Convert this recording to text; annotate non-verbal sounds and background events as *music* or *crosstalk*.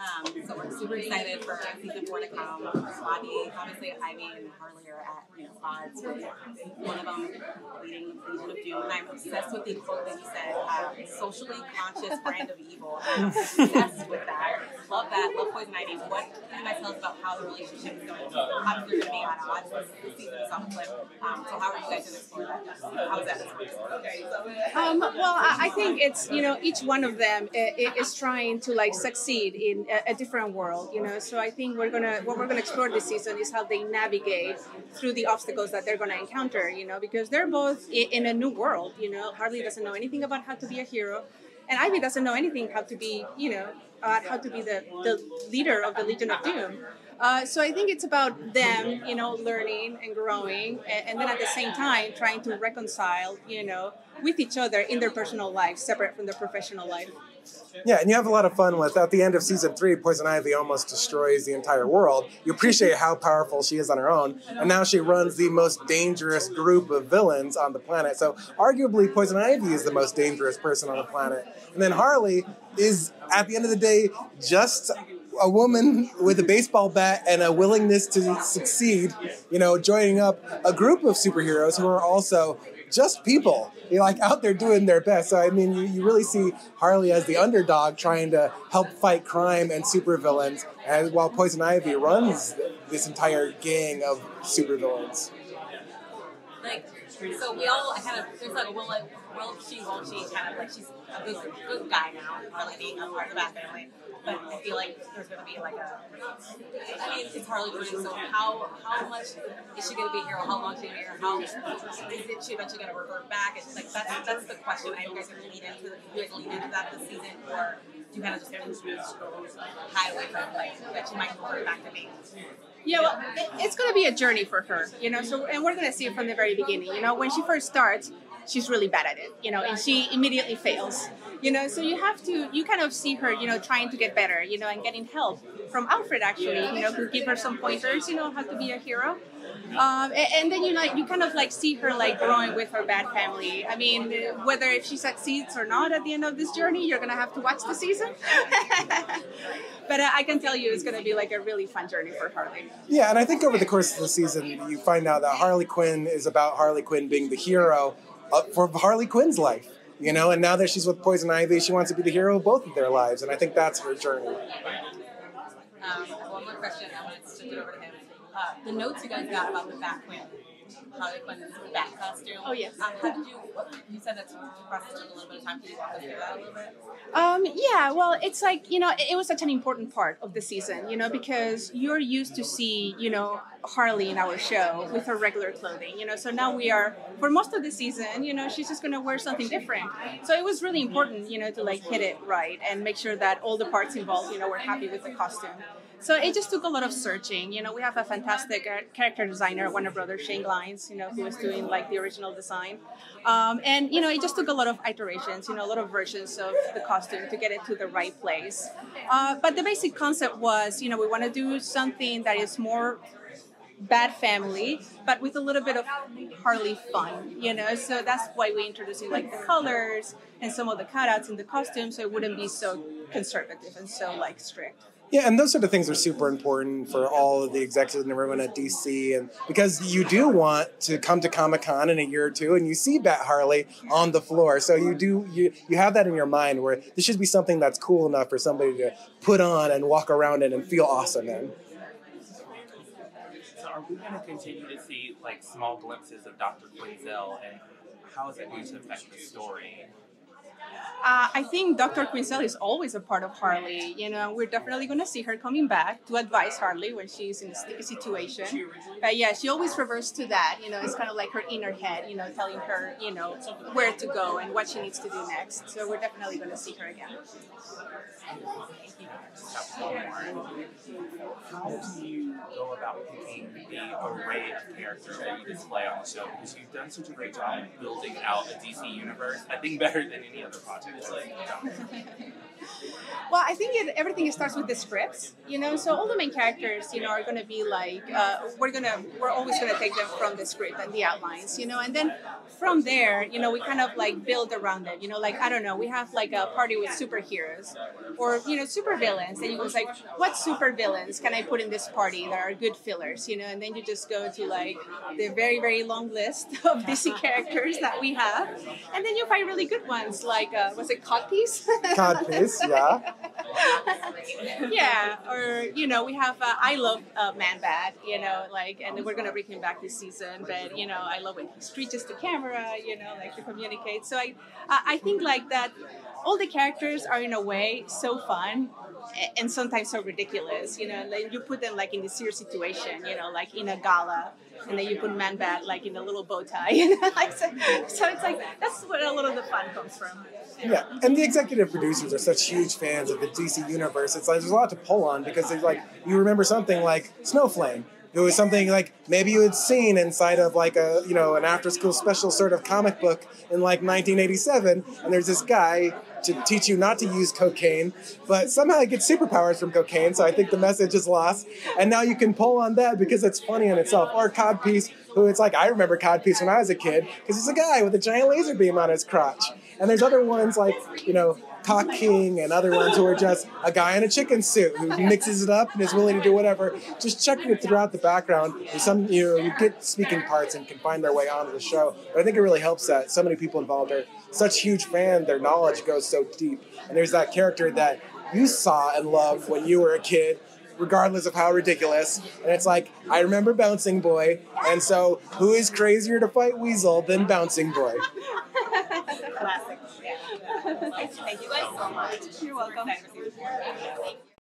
Um, so we're super excited for season four to come. Bobby, obviously, Ivy and Harley are at you know odds with one of them leading Legion of Doom. And I'm obsessed with the quote that you said, uh, "Socially conscious brand of evil." I'm obsessed with that. Love that. Love Poison Ivy. What can you guys tell us about how the relationship is going? Obviously, they're going to be at odds this, season, some clip. Um, so how are you guys going to explore that? How's that? Um, well, I think it's you know each one of them is trying to like succeed in a, a different world, you know. So I think we're gonna what we're gonna explore this season is how they navigate through the obstacles that they're gonna encounter, you know, because they're both in a new world. You know, Harley doesn't know anything about how to be a hero, and Ivy doesn't know anything how to be, you know, how to be the the leader of the Legion of Doom. Uh, so I think it's about them, you know, learning and growing, and, and then at the same time trying to reconcile, you know, with each other in their personal life, separate from their professional life. Yeah, and you have a lot of fun with. At the end of season three, Poison Ivy almost destroys the entire world. You appreciate how powerful she is on her own, and now she runs the most dangerous group of villains on the planet. So, arguably, Poison Ivy is the most dangerous person on the planet. And then Harley is, at the end of the day, just a woman with a baseball bat and a willingness to succeed. You know, joining up a group of superheroes who are also just people, you know, like out there doing their best. So I mean, you, you really see Harley as the underdog trying to help fight crime and supervillains, and while Poison Ivy runs this entire gang of supervillains. like so we all kind of there's like will it will she won't she kind of like she's a good good guy now Harley being a part of the family. But I feel like there's gonna be like a I mean it's Harley Quinn so how how much is she gonna be a hero how long is she gonna be a hero how is it she eventually gonna revert back? It's like that's that's the question. I you guys are lead into you guys lead into that this season or do you kind of just hide away from like that she might revert back to me Yeah, well, it's going to be a journey for her, you know. So, and we're going to see it from the very beginning. You know, when she first starts, she's really bad at it, you know, and she immediately fails, you know. So you have to, you kind of see her, you know, trying to get better, you know, and getting help from Alfred actually, you know, who give her some pointers, you know, how to be a hero. Um, and, and then you like you kind of like see her like growing with her Bat-family. I mean, whether if she succeeds or not at the end of this journey, you're gonna have to watch the season. *laughs* but uh, I can tell you, it's gonna be like a really fun journey for Harley. Yeah, and I think over the course of the season, you find out that Harley Quinn is about Harley Quinn being the hero uh, for Harley Quinn's life. You know, and now that she's with Poison Ivy, she wants to be the hero of both of their lives, and I think that's her journey. Um, one more question. I want to shift it over to him. Uh, the notes you guys got about the back Queen, Harley Quinn's bat costume. Oh, yes. Um, how did you? You said that the process took a little bit of time. Can you walk us through that a little bit? Um, yeah, well, it's like you know, it, it was such an important part of the season, you know, because you're used to see, you know, Harley in our show with her regular clothing, you know. So now we are for most of the season, you know, she's just gonna wear something different. So it was really important, you know, to like hit it right and make sure that all the parts involved, you know, were happy with the costume. So it just took a lot of searching. You know, we have a fantastic uh, character designer, Warner Brothers, Shane Glines, you know, who was doing like the original design. Um, and, you know, it just took a lot of iterations, you know, a lot of versions of the costume to get it to the right place. Uh, but the basic concept was, you know, we want to do something that is more Bat-family, but with a little bit of Harley fun, you know. So that's why we're introducing like the colors and some of the cutouts in the costume, so it wouldn't be so conservative and so like strict. Yeah, and those sort of things are super important for all of the executives and everyone at DC, and because you do want to come to Comic Con in a year or two, and you see Bat Harley on the floor, so you do you you have that in your mind where this should be something that's cool enough for somebody to put on and walk around in and feel awesome in. So are we going to continue to see like small glimpses of Dr. Quinzel and how is it going to affect the story? Uh, I think Dr. Quinzel is always a part of Harley. You know, we're definitely going to see her coming back to advise Harley when she's in a sticky situation. But yeah, she always reverts to that. You know, it's kind of like her inner head, you know, telling her, you know, where to go and what she needs to do next. So we're definitely going to see her again. How do you go about picking the array of characters that you display on the show? Because you've done such a great job building out a DC universe. I think better than any other project. Like, Well, I think it, everything starts with the scripts, you know. So all the main characters, you know, are going to be like uh, we're gonna we're always going to take them from the script and the outlines, you know, and then from there, you know, we kind of like build around it, you know. Like I don't know, we have like a party with superheroes or you know super villains, and you go like, what super villains can I put in this party that are good fillers, you know? And then you just go to like the very very long list *laughs* of DC *laughs* characters that we have, and then you find really good ones like uh, was it Codpiece? Codpiece, yeah. *laughs* yeah, or you know, we have uh, I love uh, Man Bat, you know, like, and we're gonna bring him back this season. But you know, I love when he screeches to camera, you know, like to communicate. So I, I think like that. All the characters are in a way so fun and sometimes so ridiculous, you know. Like you put them like in this serious situation, you know, like in a gala, and then you put Man Bat like in a little bow tie. *laughs* Like, so it's like that's where a lot of the fun comes from. Yeah, mm-hmm. and the executive producers are such huge fans of the DC universe. It's like there's a lot to pull on because they like you remember something like Snowflame. It was something like maybe you had seen inside of like a you know an after school special sort of comic book in like 1987, and there's this guy to teach you not to use cocaine, but somehow he gets superpowers from cocaine. So I think the message is lost, and now you can pull on that because it's funny in itself. Or Codpiece, who it's like I remember Codpiece when I was a kid because he's a guy with a giant laser beam on his crotch, and there's other ones like you know Cock King and other ones who are just a guy in a chicken suit who mixes it up and is willing to do whatever. Just checking it throughout the background. Some you know you get speaking parts and can find their way onto the show. But I think it really helps that so many people involved are such huge fans. Their knowledge goes so deep, and there's that character that you saw and loved when you were a kid regardless of how ridiculous. And it's like, I remember Bouncing Boy, and so who is crazier to fight Weasel than Bouncing Boy? Classic. Yeah. Thank you guys so much. You're welcome.